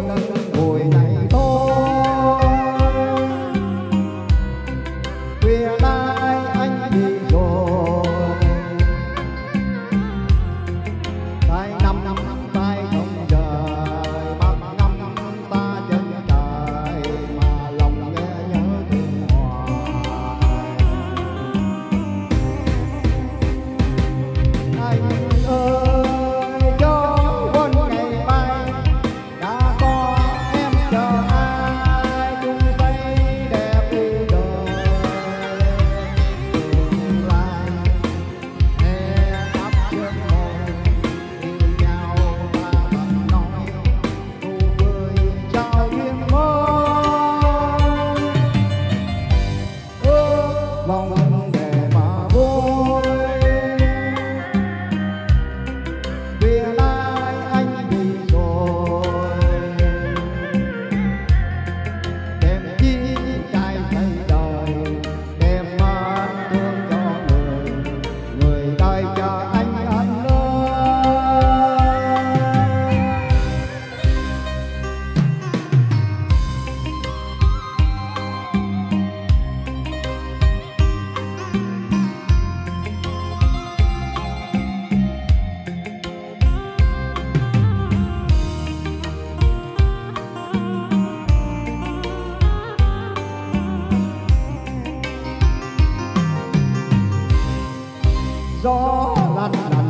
gần gió lăn